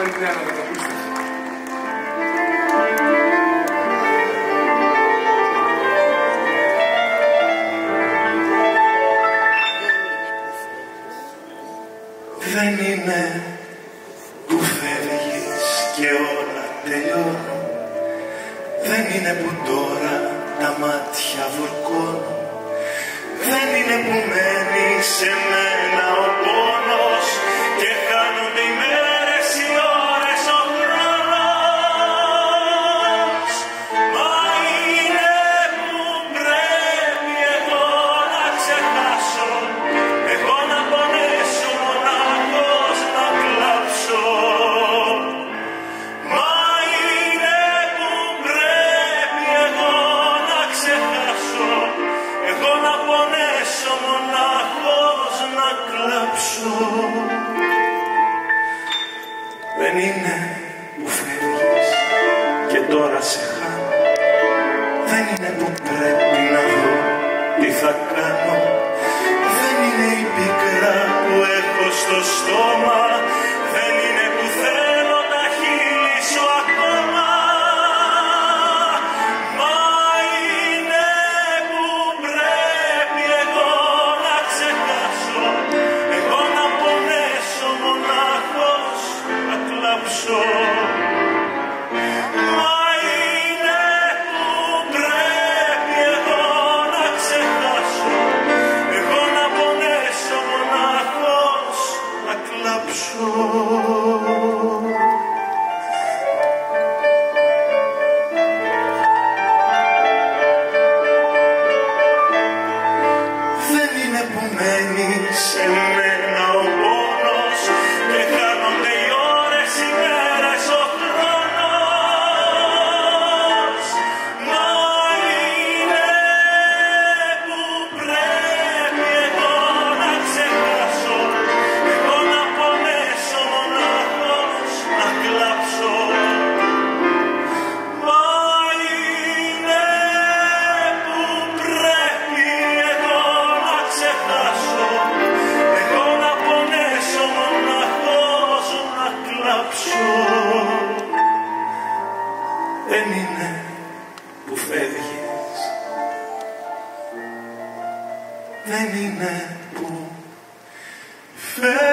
Να το. Δεν είναι που φεύγεις και όλα τελειώνουν Δεν είναι που τώρα τα μάτια βουρκώνουν Δεν είναι που μένεις σε μένα όλα δεν είναι που φεύγεις και τώρα σε χάνω. Δεν είναι που πρέπει να φεύγεις. Δεν είναι που φεύγεις.